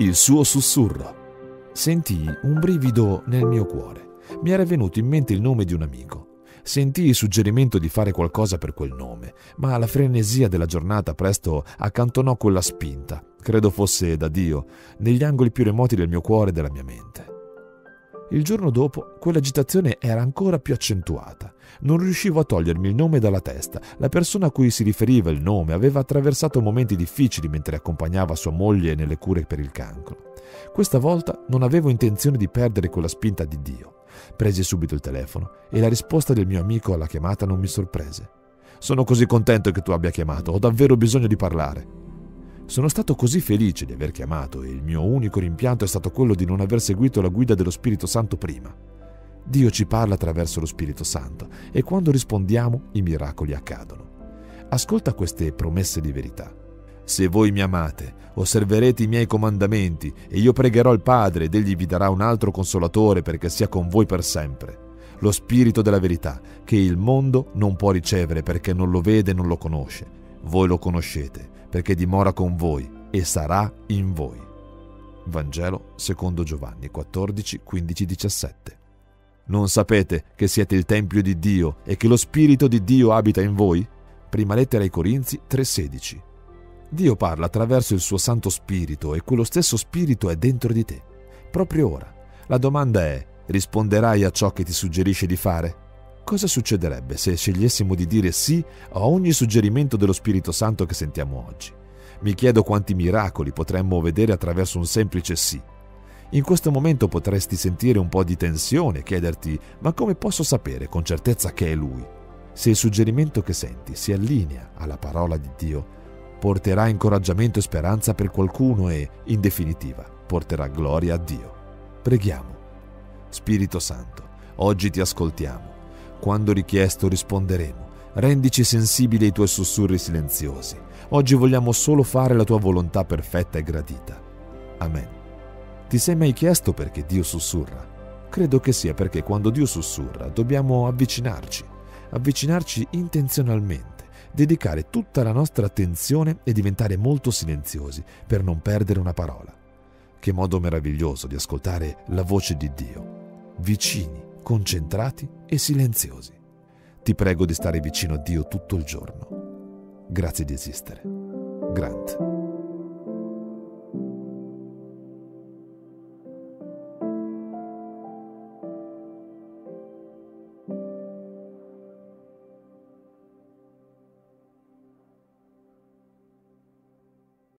il suo sussurro. Sentii un brivido nel mio cuore. Mi era venuto in mente il nome di un amico. Sentii il suggerimento di fare qualcosa per quel nome, ma la frenesia della giornata presto accantonò quella spinta, credo fosse da Dio, negli angoli più remoti del mio cuore e della mia mente. Il giorno dopo quell'agitazione era ancora più accentuata. Non riuscivo a togliermi il nome dalla testa. La persona a cui si riferiva il nome aveva attraversato momenti difficili mentre accompagnava sua moglie nelle cure per il cancro. Questa volta non avevo intenzione di perdere quella spinta di Dio. Presi subito il telefono e la risposta del mio amico alla chiamata non mi sorprese. Sono così contento che tu abbia chiamato, ho davvero bisogno di parlare. Sono stato così felice di aver chiamato e il mio unico rimpianto è stato quello di non aver seguito la guida dello Spirito Santo prima. Dio ci parla attraverso lo Spirito Santo e quando rispondiamo i miracoli accadono. Ascolta queste promesse di verità. Se voi mi amate, osserverete i miei comandamenti e io pregherò il Padre ed egli vi darà un altro consolatore perché sia con voi per sempre. Lo Spirito della verità, che il mondo non può ricevere perché non lo vede e non lo conosce. Voi lo conoscete perché dimora con voi e sarà in voi. Vangelo secondo Giovanni 14, 15, 17. Non sapete che siete il Tempio di Dio e che lo Spirito di Dio abita in voi? Prima lettera ai Corinzi 3:16. Dio parla attraverso il suo Santo Spirito e quello stesso Spirito è dentro di te, proprio ora. La domanda è, risponderai a ciò che ti suggerisce di fare? Cosa succederebbe se scegliessimo di dire sì a ogni suggerimento dello Spirito Santo che sentiamo oggi? Mi chiedo quanti miracoli potremmo vedere attraverso un semplice sì. In questo momento potresti sentire un po' di tensione e chiederti ma come posso sapere con certezza che è Lui? Se il suggerimento che senti si allinea alla parola di Dio, porterà incoraggiamento e speranza per qualcuno e, in definitiva, porterà gloria a Dio. Preghiamo. Spirito Santo, oggi ti ascoltiamo. Quando richiesto risponderemo. Rendici sensibili ai tuoi sussurri silenziosi. Oggi vogliamo solo fare la tua volontà perfetta e gradita. Amen. Ti sei mai chiesto perché Dio sussurra? Credo che sia perché quando Dio sussurra dobbiamo avvicinarci, avvicinarci intenzionalmente dedicare tutta la nostra attenzione e diventare molto silenziosi per non perdere una parola. Che modo meraviglioso di ascoltare la voce di Dio, vicini, concentrati e silenziosi. Ti prego di stare vicino a Dio tutto il giorno. Grazie di esistere. Grant.